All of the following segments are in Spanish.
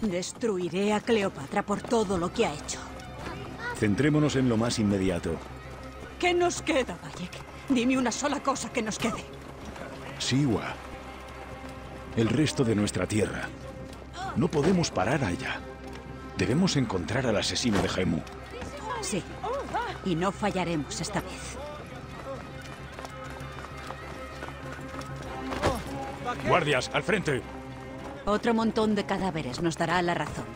Destruiré a Cleopatra por todo lo que ha hecho. Centrémonos en lo más inmediato. ¿Qué nos queda, Bayek? Dime una sola cosa que nos quede. Siwa. El resto de nuestra tierra. No podemos parar allá. Debemos encontrar al asesino de Jemu. Sí. Y no fallaremos esta vez. Guardias, al frente. Otro montón de cadáveres nos dará la razón.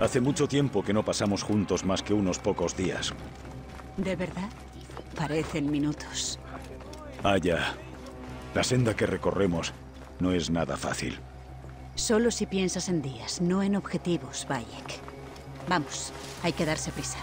Hace mucho tiempo que no pasamos juntos más que unos pocos días. ¿De verdad? Parecen minutos. Ah, ya. La senda que recorremos no es nada fácil. Solo si piensas en días, no en objetivos, Bayek. Vamos, hay que darse prisa.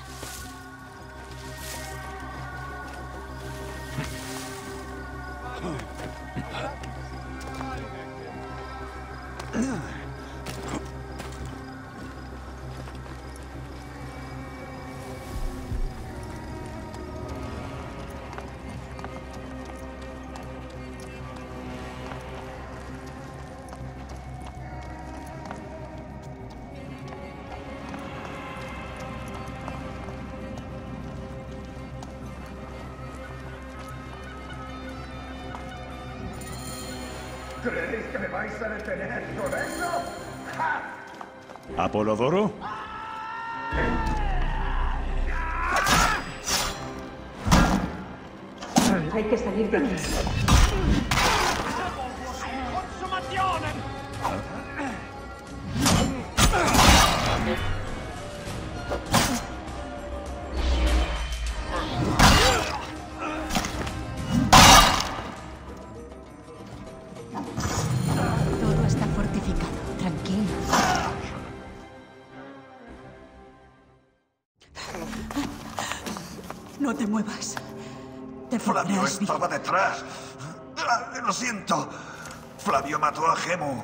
¿Apolodoro? Hay que salir de aquí. Todo está fortificado. Tranquilo. No te muevas. Te Flavio estaba detrás. Ah, Lo siento. Flavio mató a Gemu.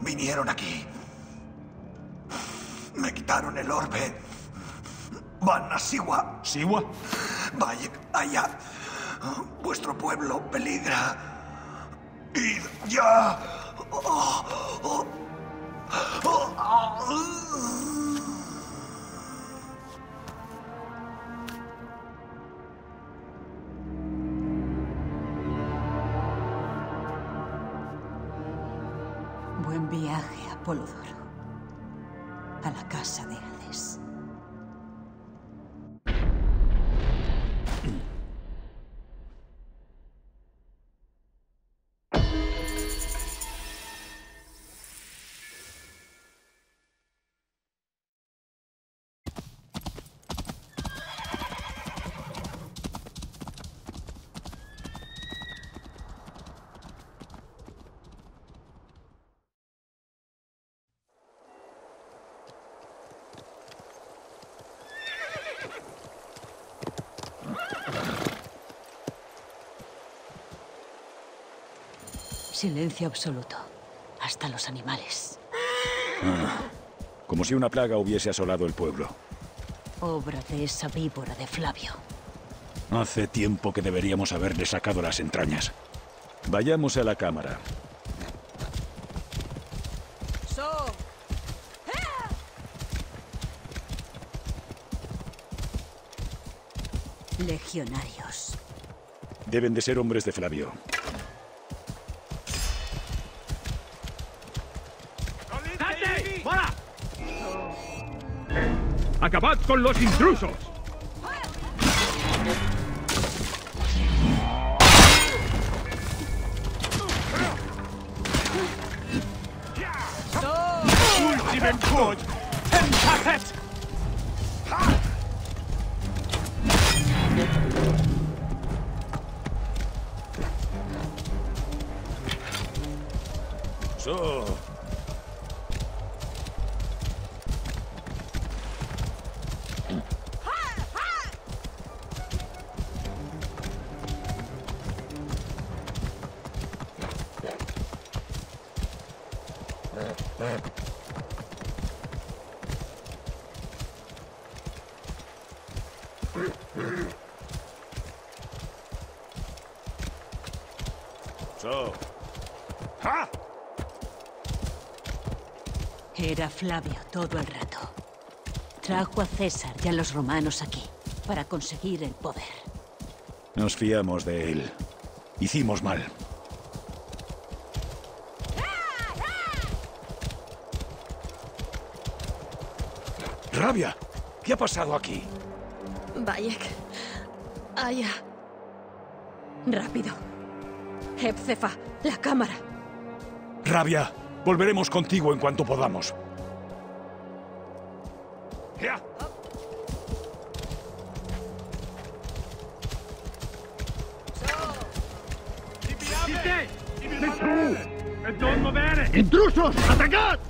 Vinieron aquí. Me quitaron el orbe. Van a Siwa. ¿Siwa? Vaya allá. Vuestro pueblo peligra. ¡Id ya! Oh, oh, oh, Apolodoro. Silencio absoluto. Hasta los animales. Como si una plaga hubiese asolado el pueblo. Obra de esa víbora de Flavio. Hace tiempo que deberíamos haberle sacado las entrañas. Vayamos a la cámara. Legionarios. Deben de ser hombres de Flavio. ¡Acabad con los intrusos! Era Flavio todo el rato. Trajo a César y a los romanos aquí para conseguir el poder. Nos fiamos de él. Hicimos mal. ¡Rabia! ¿Qué ha pasado aquí? Bayek. Aya. Rápido. Hepzefa, la cámara. ¡Rabia! Volveremos contigo en cuanto podamos. Intrusos! Attaccate!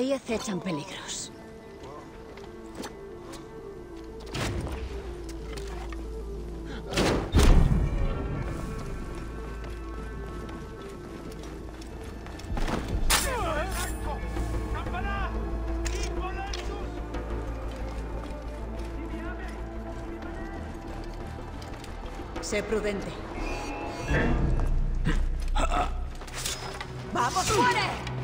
Ahí acechan peligros. Sé prudente. ¡Vamos, fuere!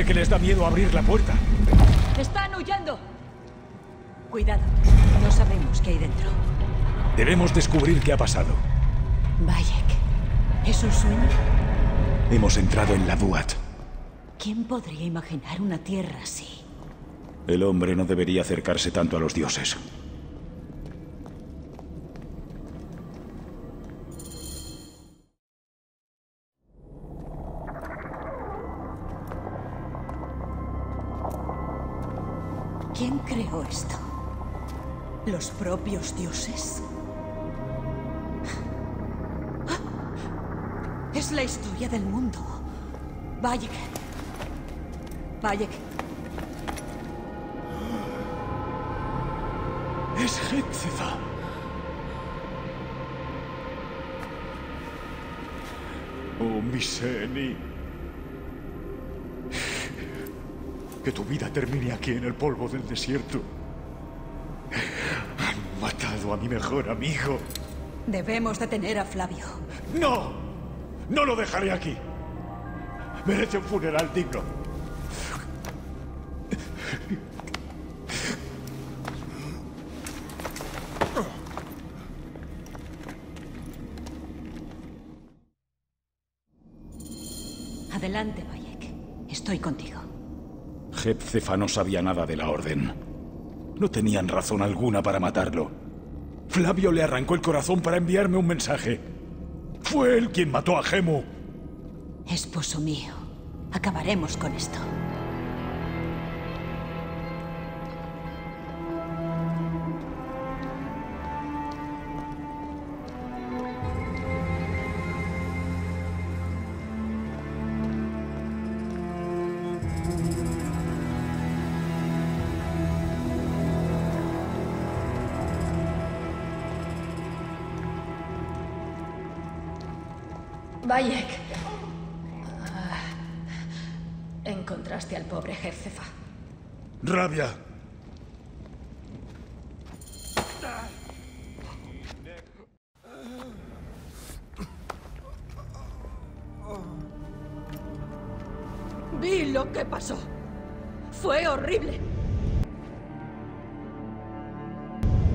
Parece que les da miedo abrir la puerta. ¡Están huyendo! Cuidado, no sabemos qué hay dentro. Debemos descubrir qué ha pasado. Bayek, ¿es un sueño? Hemos entrado en la Duat. ¿Quién podría imaginar una tierra así? El hombre no debería acercarse tanto a los dioses. Propios dioses? Es la historia del mundo. Bayek. Bayek, Es Hetzeza. Oh, Miseni. Que tu vida termine aquí en el polvo del desierto a mi mejor amigo. Debemos detener a Flavio. ¡No! ¡No lo dejaré aquí! Merece un funeral digno. Adelante, Bayek. Estoy contigo. Jepcefa no sabía nada de la orden. No tenían razón alguna para matarlo. Flavio le arrancó el corazón para enviarme un mensaje. Fue él quien mató a Gemo. Esposo mío, acabaremos con esto.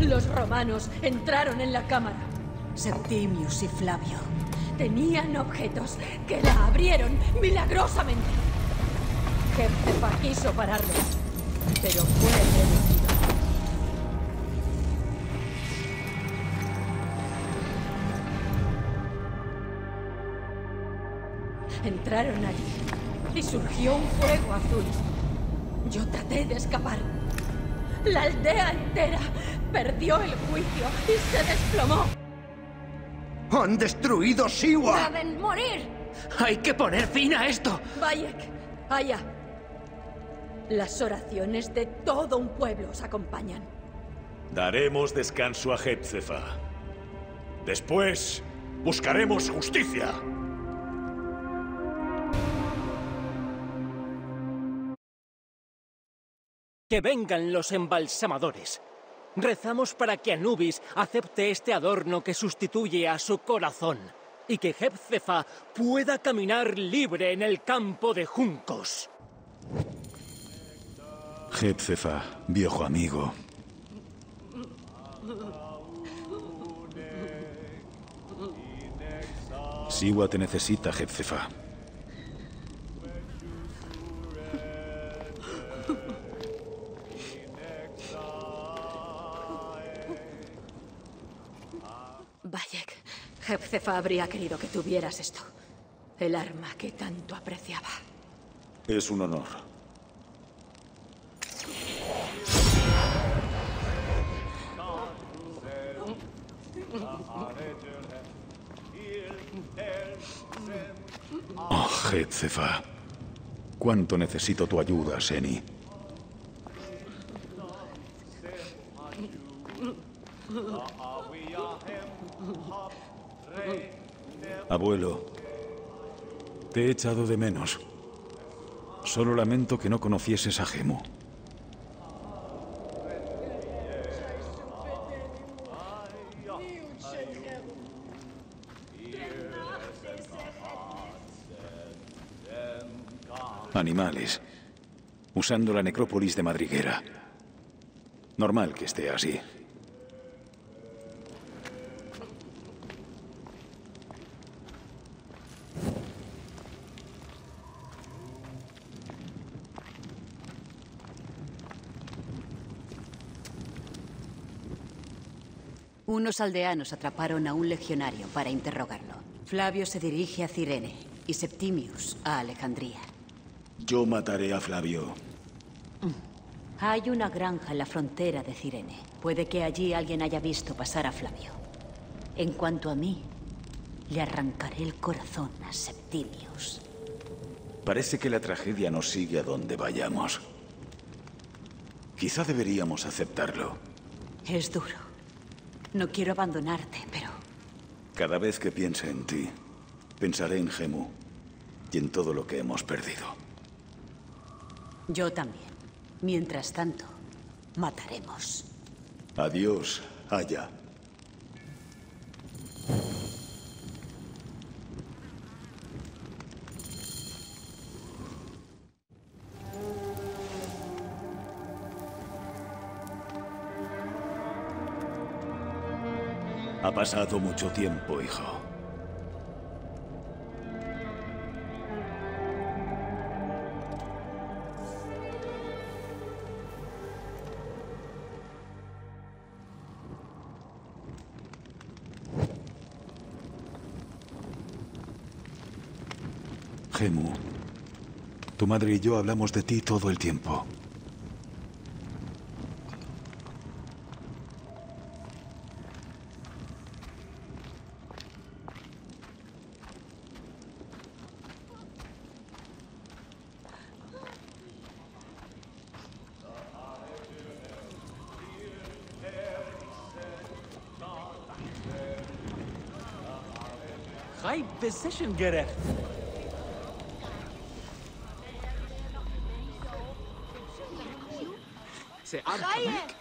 Los romanos entraron en la cámara. Septimius y Flavio. Tenían objetos que la abrieron milagrosamente. Hepzefa quiso pararlos, pero fue. Entraron allí y surgió un fuego azul. Yo traté de escapar. La aldea entera perdió el juicio y se desplomó. ¡Han destruido Siwa! ¡Deben morir! ¡Hay que poner fin a esto! Bayek, Aya. Las oraciones de todo un pueblo os acompañan. Daremos descanso a Hepzefa. Después, buscaremos justicia. Que vengan los embalsamadores. Rezamos para que Anubis acepte este adorno que sustituye a su corazón y que Hepzefa pueda caminar libre en el campo de juncos. Hepzefa, viejo amigo. Siwa te necesita, Hepzefa. Hepzefa habría querido que tuvieras esto. El arma que tanto apreciaba. Es un honor. Oh, Hepzefa. Cuánto necesito tu ayuda, Seni. Abuelo, te he echado de menos. Solo lamento que no conocieses a Gemo. Animales. Usando la necrópolis de madriguera. Normal que esté así. Unos aldeanos atraparon a un legionario para interrogarlo. Flavio se dirige a Cirene y Septimius a Alejandría. Yo mataré a Flavio. Hay una granja en la frontera de Cirene. Puede que allí alguien haya visto pasar a Flavio. En cuanto a mí, le arrancaré el corazón a Septimius. Parece que la tragedia nos sigue a donde vayamos. Quizá deberíamos aceptarlo. Es duro. No quiero abandonarte, pero Cada vez que piense en ti, pensaré en Gemu y en todo lo que hemos perdido. yo también. Mientras tanto, mataremos. Adiós, Aya. pasado mucho tiempo, hijo. Gemu, tu madre y yo hablamos de ti todo el tiempo. Hayır, position گرفت.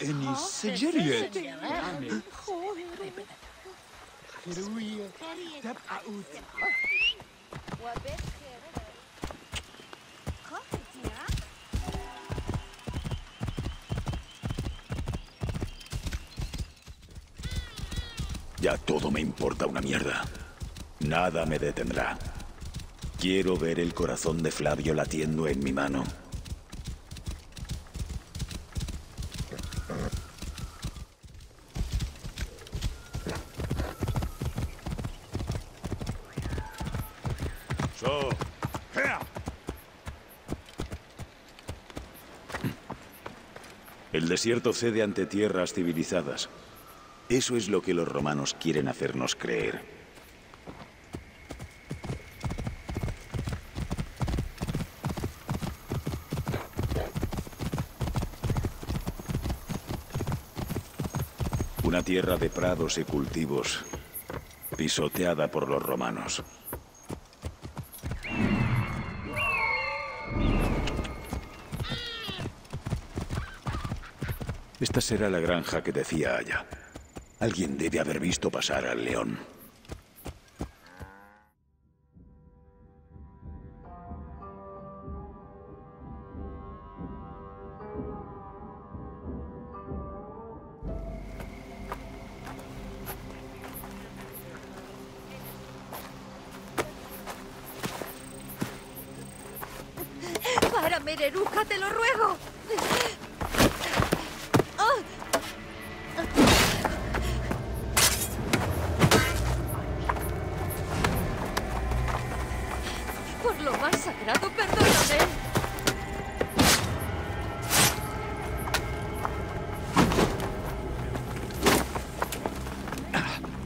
اني سجلت Ya todo me importa una mierda. Nada me detendrá. Quiero ver el corazón de Flavio latiendo en mi mano. So. El desierto cede ante tierras civilizadas. Eso es lo que los romanos quieren hacernos creer. Tierra de prados y cultivos, pisoteada por los romanos. Esta será la granja que decía Aya. Alguien debe haber visto pasar al león. Mereruja, te lo ruego! Por lo más sagrado, perdóname.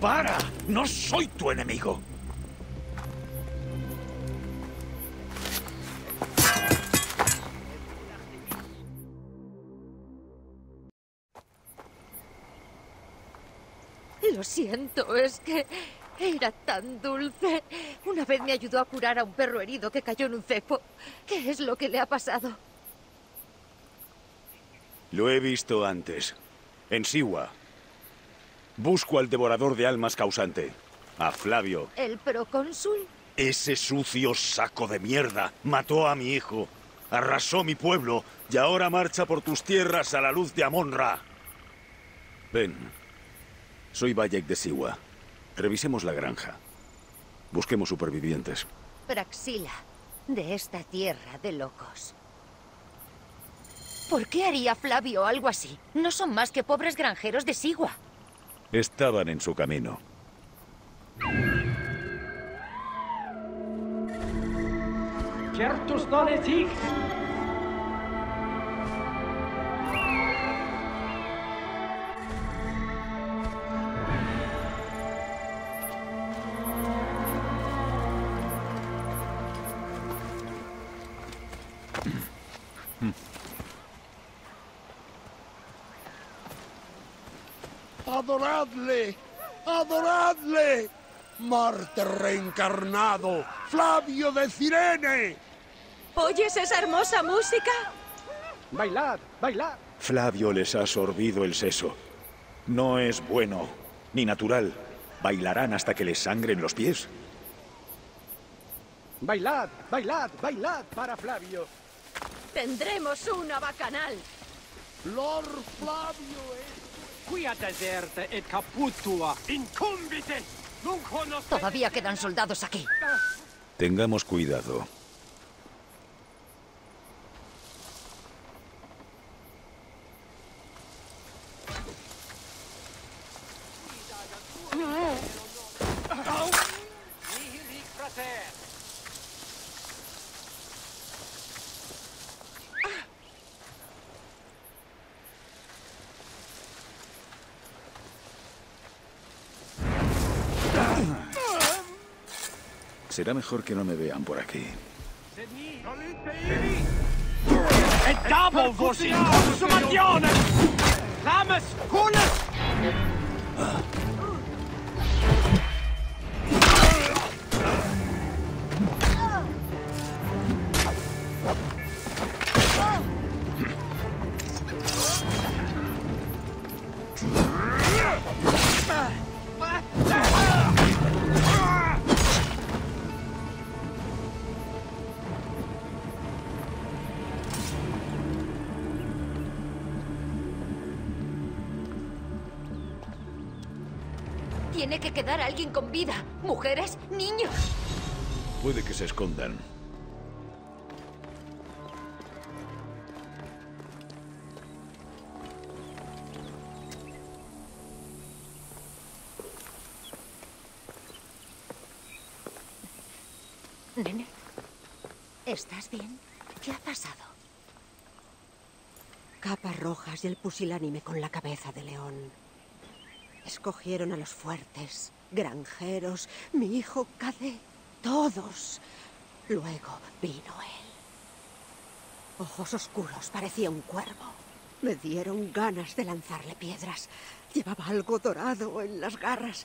¡Para! ¡No soy tu enemigo! Siento, es que era tan dulce. Una vez me ayudó a curar a un perro herido que cayó en un cepo. ¿Qué es lo que le ha pasado? Lo he visto antes. En Siwa. Busco al devorador de almas causante. A Flavio. ¿El procónsul? Ese sucio saco de mierda mató a mi hijo. Arrasó mi pueblo y ahora marcha por tus tierras a la luz de Amonra. Ven. Soy Bayek de Siwa. Revisemos la granja. Busquemos supervivientes. Praxila, de esta tierra de locos. ¿Por qué haría Flavio algo así? No son más que pobres granjeros de Sigua. Estaban en su camino. ¡Adoradle! ¡Adoradle! Marte reencarnado, Flavio de Cirene. ¿Oyes esa hermosa música? Bailad, bailad. Flavio les ha sorbido el seso. No es bueno, ni natural. Bailarán hasta que les sangren los pies. Bailad, bailad, bailad para Flavio. Tendremos una bacanal. Lord Flavio es... Quia deserte et caputua incumbite. Todavía quedan soldados aquí. Tengamos cuidado. Será mejor que no me vean por aquí. Quedar alguien con vida. Mujeres, niños. Puede que se escondan. Nene, ¿estás bien? ¿Qué ha pasado? Capas rojas y el pusilánime con la cabeza de león. Escogieron a los fuertes, granjeros, mi hijo Cade, todos. Luego vino él. Ojos oscuros, parecía un cuervo. Me dieron ganas de lanzarle piedras. Llevaba algo dorado en las garras.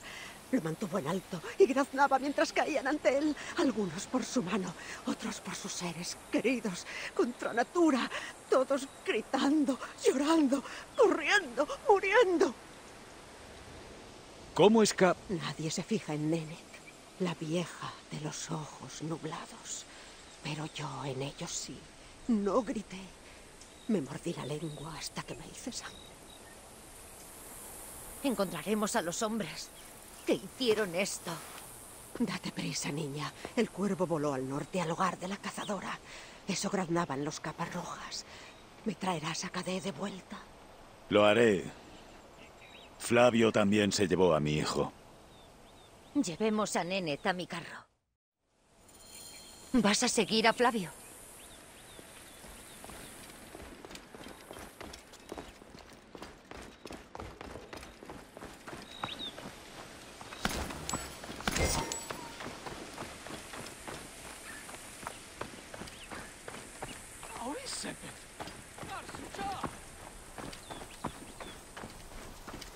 Lo mantuvo en alto y graznaba mientras caían ante él, algunos por su mano, otros por sus seres queridos, contra natura, todos gritando, llorando, corriendo, muriendo. ¿Cómo escap...? Nadie se fija en Nenek, la vieja de los ojos nublados. Pero yo en ellos sí. No grité. Me mordí la lengua hasta que me hice sangre. Encontraremos a los hombres que hicieron esto. Date prisa, niña. El cuervo voló al norte al hogar de la cazadora. Eso graznaban los capas rojas. ¿Me traerás a Cadé de vuelta? Lo haré. Flavio también se llevó a mi hijo. Llevemos a Nenet a mi carro. ¿Vas a seguir a Flavio?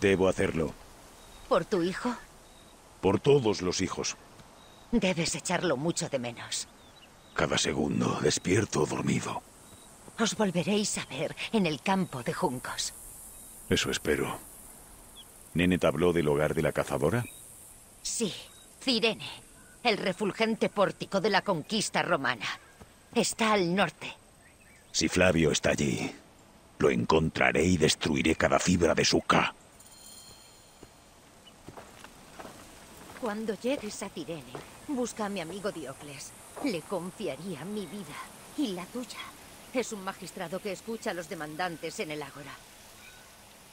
Debo hacerlo. ¿Por tu hijo? Por todos los hijos. Debes echarlo mucho de menos. Cada segundo, despierto o dormido. Os volveréis a ver en el campo de juncos. Eso espero. ¿Nenet habló del hogar de la cazadora? Sí, Cirene, el refulgente pórtico de la conquista romana. Está al norte. Si Flavio está allí, lo encontraré y destruiré cada fibra de su ca. Cuando llegues a Cirene, busca a mi amigo Diocles. Le confiaría mi vida y la tuya. Es un magistrado que escucha a los demandantes en el ágora.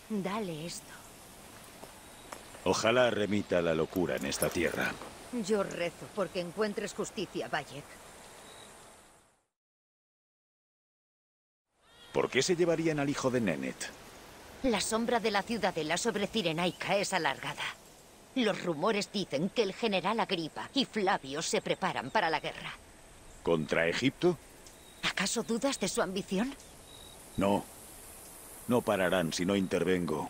Dale esto. Ojalá remita la locura en esta tierra. Yo rezo porque encuentres justicia, Bayek. ¿Por qué se llevarían al hijo de Nenet? La sombra de la ciudadela sobre Cirenaica es alargada. Los rumores dicen que el general Agripa y Flavio se preparan para la guerra. ¿Contra Egipto? ¿Acaso dudas de su ambición? No. No pararán si no intervengo.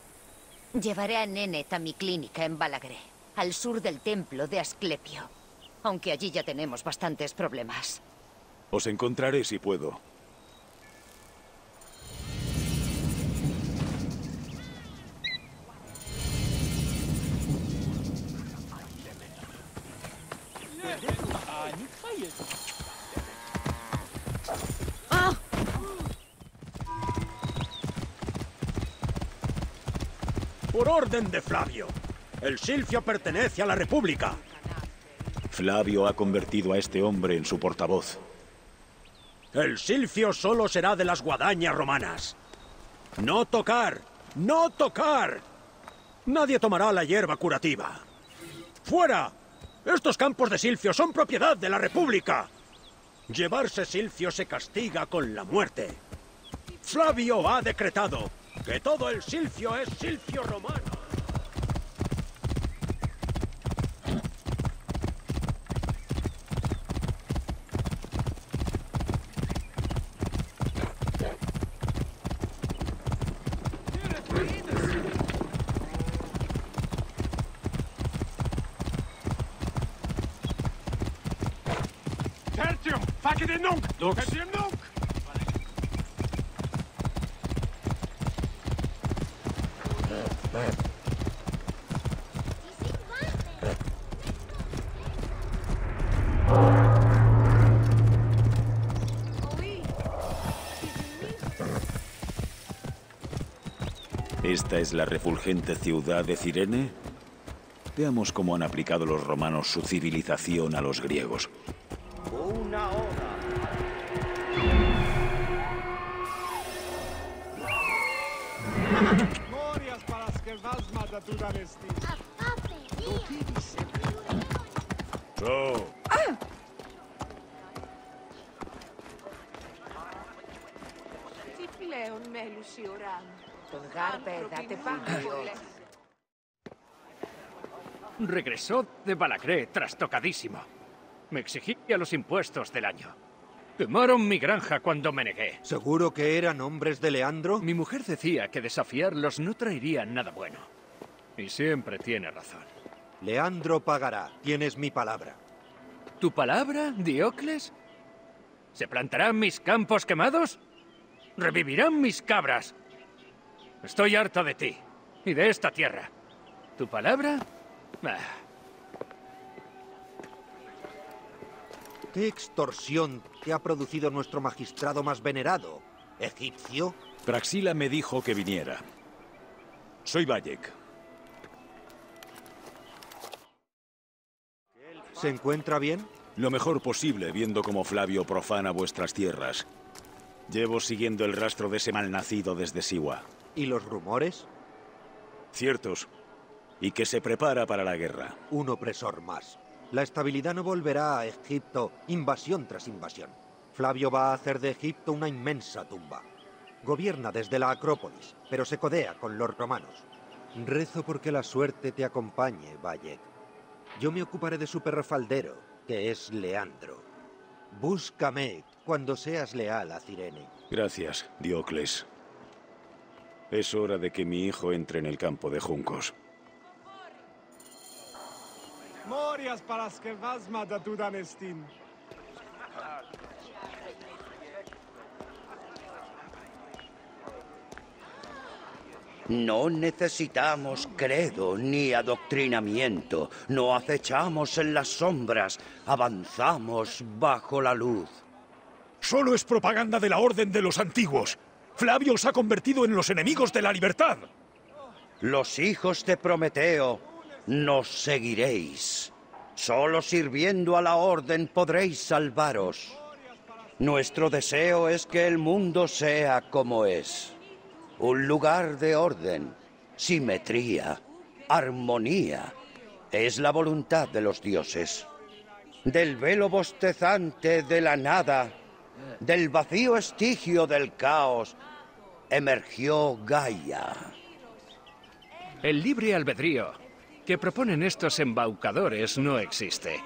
Llevaré a Nenet a mi clínica en Balagré, al sur del templo de Asclepio. Aunque allí ya tenemos bastantes problemas. Os encontraré si puedo. Por orden de Flavio. El Silfio pertenece a la República. Flavio ha convertido a este hombre en su portavoz. El Silfio solo será de las guadañas romanas. No tocar, no tocar. Nadie tomará la hierba curativa. ¡Fuera! Estos campos de Silfio son propiedad de la República. Llevarse Silfio se castiga con la muerte. Flavio ha decretado que todo el Silfio es Silfio romano. ¿Esta es la refulgente ciudad de Cirene? Veamos cómo han aplicado los romanos su civilización a los griegos. Una hora. Morias paras que vasma da tu danesti. So. Τι πλέον μέλους η ουρά Regresó de Balacré trastocadísimo. Me exigía los impuestos del año. Quemaron mi granja cuando me negué. ¿Seguro que eran hombres de Leandro? Mi mujer decía que desafiarlos no traería nada bueno. Y siempre tiene razón. Leandro pagará. Tienes mi palabra. ¿Tu palabra, Diocles? ¿Se plantarán mis campos quemados? ¿Revivirán mis cabras? Estoy harto de ti y de esta tierra. ¿Tu palabra? Ah, ¿Qué extorsión te ha producido nuestro magistrado más venerado? ¿Egipcio? Praxila me dijo que viniera. Soy Bayek. ¿Se encuentra bien? Lo mejor posible, viendo cómo Flavio profana vuestras tierras. Llevo siguiendo el rastro de ese malnacido desde Siwa. ¿Y los rumores? Ciertos. Y que se prepara para la guerra. Un opresor más. La estabilidad no volverá a Egipto invasión tras invasión. Flavio va a hacer de Egipto una inmensa tumba. Gobierna desde la Acrópolis, pero se codea con los romanos. Rezo porque la suerte te acompañe, Bayek. Yo me ocuparé de su perro faldero, que es Leandro. Búscame cuando seas leal a Cirene. Gracias, Diocles. Es hora de que mi hijo entre en el campo de juncos. Morias da danestin. No necesitamos credo ni adoctrinamiento. No acechamos en las sombras. Avanzamos bajo la luz. Solo es propaganda de la Orden de los Antiguos. Flavio os ha convertido en los enemigos de la libertad. Los hijos de Prometeo nos seguiréis. Solo sirviendo a la Orden podréis salvaros. Nuestro deseo es que el mundo sea como es. Un lugar de orden, simetría, armonía. Es la voluntad de los dioses. Del velo bostezante de la nada, del vacío estigio del caos, emergió Gaia. El libre albedrío que proponen estos embaucadores no existe.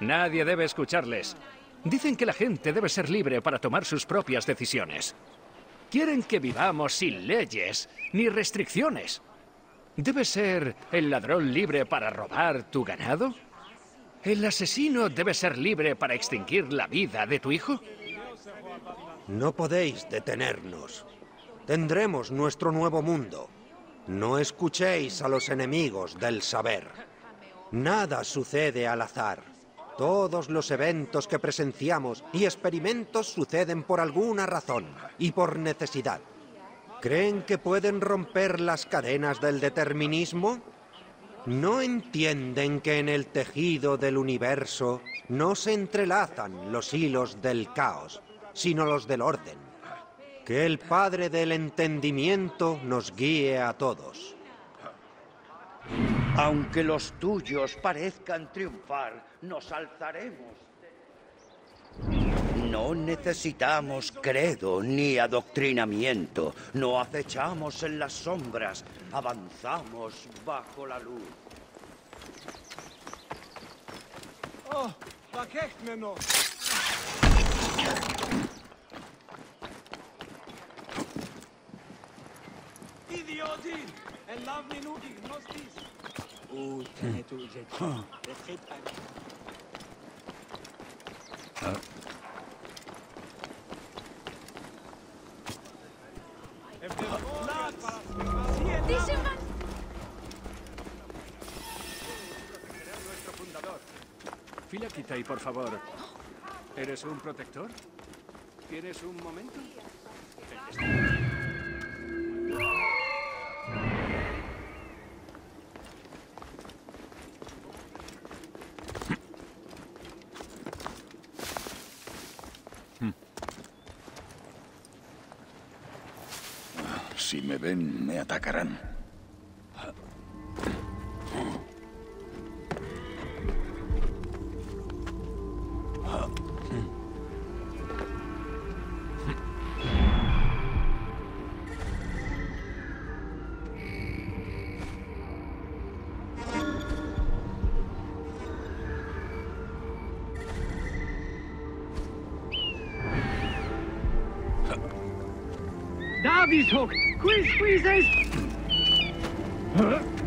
Nadie debe escucharles. Dicen que la gente debe ser libre para tomar sus propias decisiones. Quieren que vivamos sin leyes ni restricciones. ¿Debe ser el ladrón libre para robar tu ganado? ¿El asesino debe ser libre para extinguir la vida de tu hijo? No podéis detenernos. Tendremos nuestro nuevo mundo. No escuchéis a los enemigos del saber. Nada sucede al azar. Todos los eventos que presenciamos y experimentos suceden por alguna razón y por necesidad. ¿Creen que pueden romper las cadenas del determinismo? ¿No entienden que en el tejido del universo no se entrelazan los hilos del caos, sino los del orden? Que el Padre del Entendimiento nos guíe a todos. Aunque los tuyos parezcan triunfar, nos alzaremos. No necesitamos credo ni adoctrinamiento. No acechamos en las sombras. Avanzamos bajo la luz. Oh, Georgine Fila y por favor. ¿Eres un protector? ¿Tienes un momento? Me ven, me atacarán. Davies hook! Squeeze, squeeze! Huh?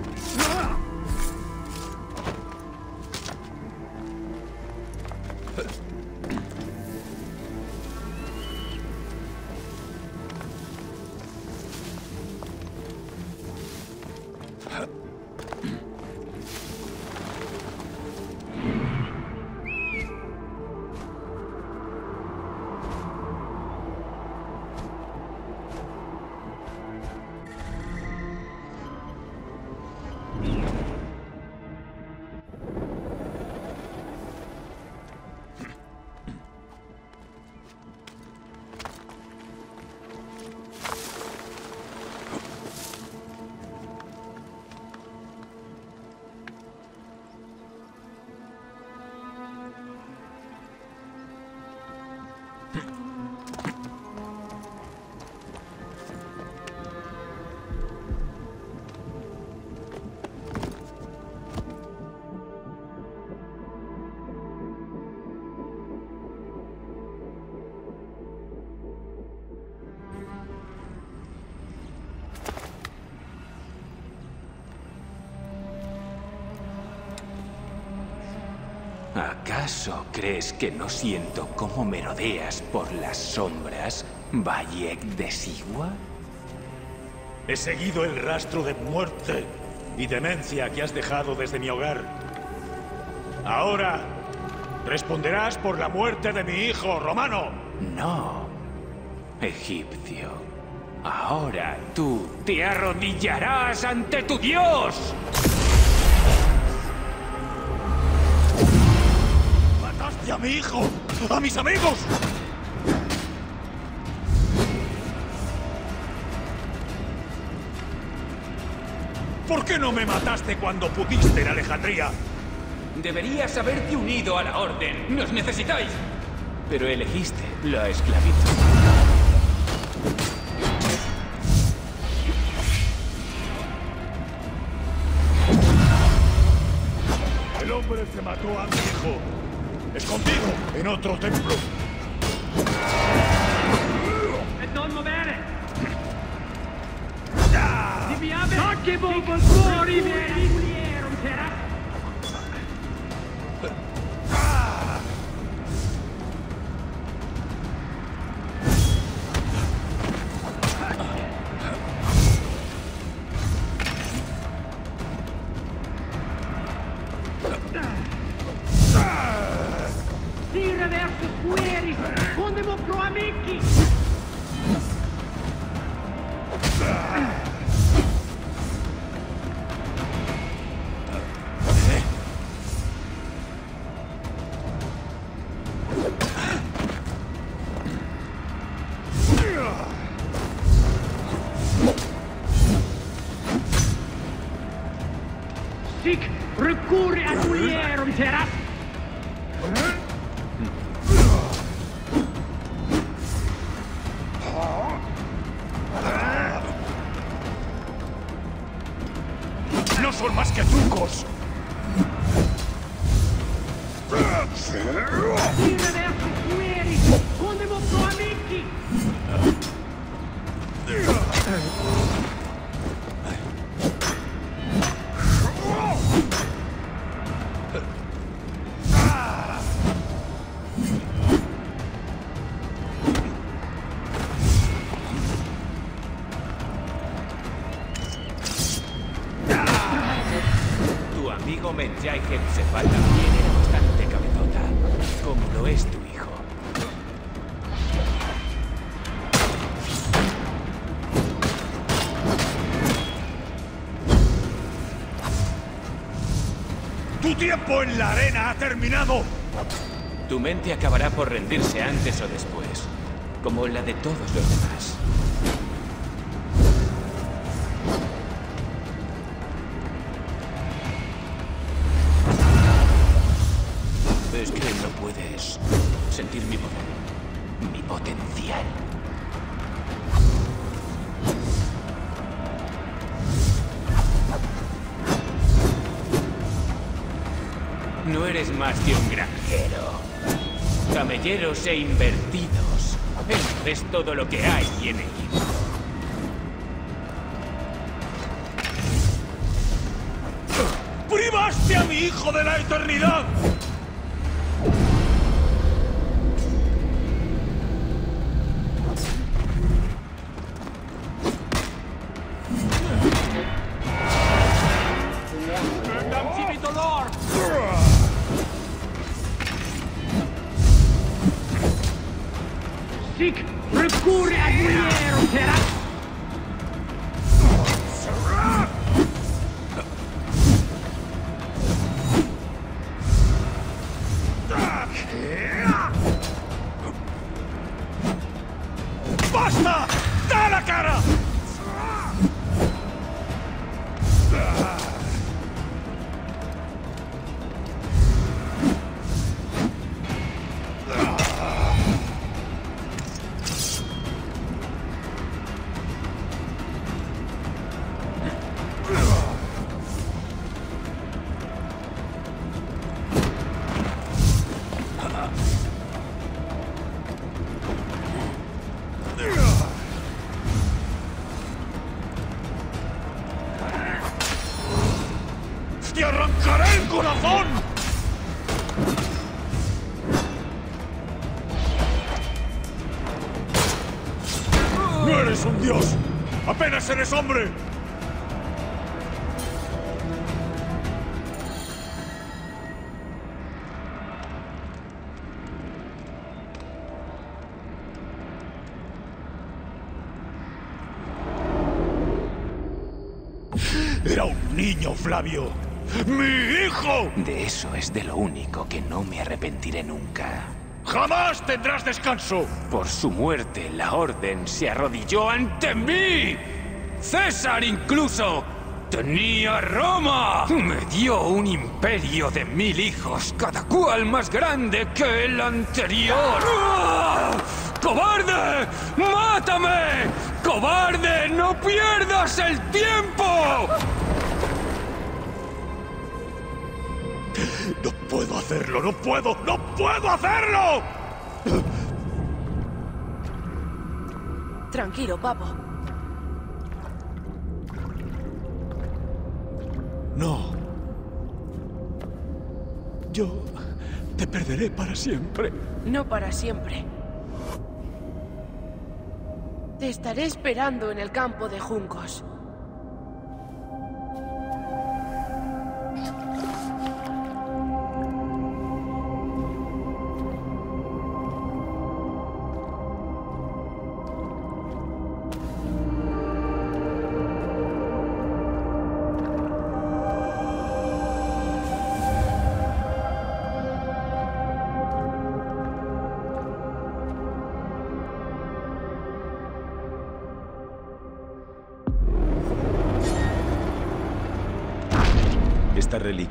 ¿Acaso crees que no siento cómo merodeas por las sombras, Bayek de Sigua? He seguido el rastro de muerte y demencia que has dejado desde mi hogar. Ahora responderás por la muerte de mi hijo, Romano. No, egipcio. Ahora tú te arrodillarás ante tu dios. Mi hijo! ¡A mis amigos! ¿Por qué no me mataste cuando pudiste en Alejandría? Deberías haberte unido a la orden. ¡Nos necesitáis! Pero elegiste la esclavitud. El hombre que mató a mi hijo es contigo en otro templo. Non fuori, veri! Non tiempo en la arena ha terminado! Tu mente acabará por rendirse antes o después, como la de todos los demás. Granjero. Camelleros e invertidos. Es todo lo que hay en ello. ¡Privaste a mi hijo de la eternidad! Corazón! ¡No eres un dios! ¡Apenas eres hombre! Era un niño, Flavio. ¡Mi hijo! De eso es de lo único que no me arrepentiré nunca. ¡Jamás tendrás descanso! Por su muerte, la Orden se arrodilló ante mí. César incluso tenía Roma. Me dio un imperio de mil hijos, cada cual más grande que el anterior. ¡Ah! ¡Cobarde! ¡Mátame! ¡Cobarde! ¡No pierdas el tiempo! Hacerlo! ¡No puedo! ¡No puedo hacerlo! Tranquilo, papo. No. Yo te perderé para siempre. No para siempre. Te estaré esperando en el campo de juncos.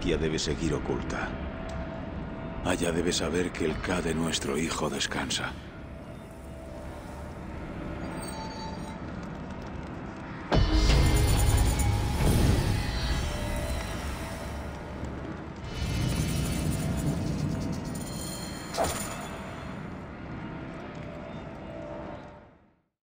Reliquia debe seguir oculta. Allá debe saber que el K de nuestro hijo descansa.